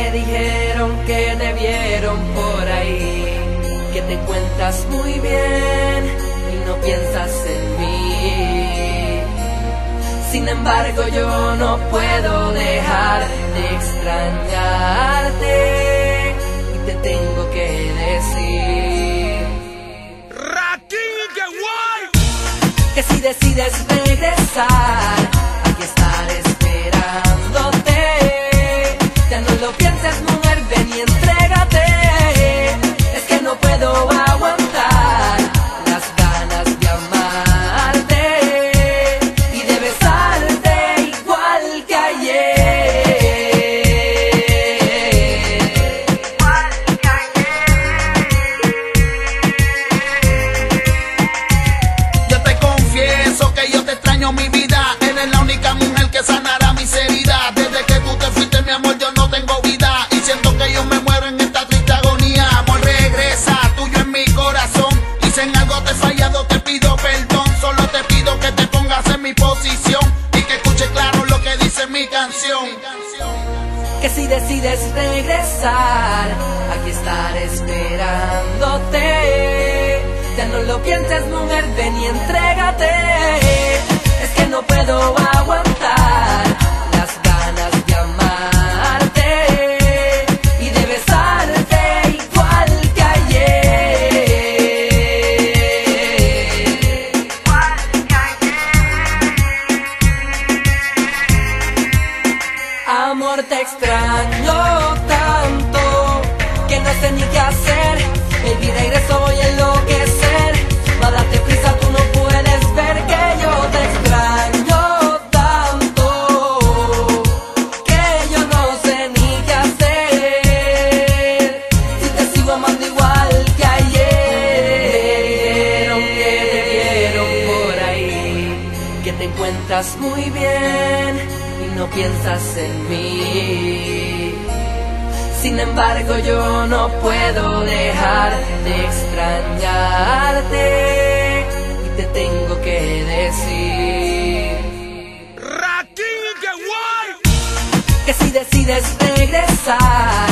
Me dijeron que te vieron por ahí, que te cuentas muy bien y no piensas en mí. Sin embargo yo no puedo dejar de extrañarte y te tengo que decir mi vida. Eres la única mujer que sanará mis heridas. Desde que tú te fuiste, mi amor, yo no tengo vida. Y siento que yo me muero en esta triste agonía. Amor, regresa, tuyo en mi corazón. Y si en algo te he fallado, te pido perdón. Solo te pido que te pongas en mi posición. Y que escuche claro lo que dice mi canción. que si decides regresar, aquí estaré esperándote. Ya no lo pienses, mujer, ven y entrégate. Amor, te extraño tanto que no sé ni qué hacer. Baby, regreso, voy a enloquecer. Va, date prisa, tú no puedes ver que yo te extraño tanto que yo no sé ni qué hacer. Si te sigo amando igual que ayer. Me que te vieron por ahí, que te encuentras muy bien y no piensas en mí. Sin embargo, yo no puedo dejar de extrañarte y te tengo que decir que si decides regresar.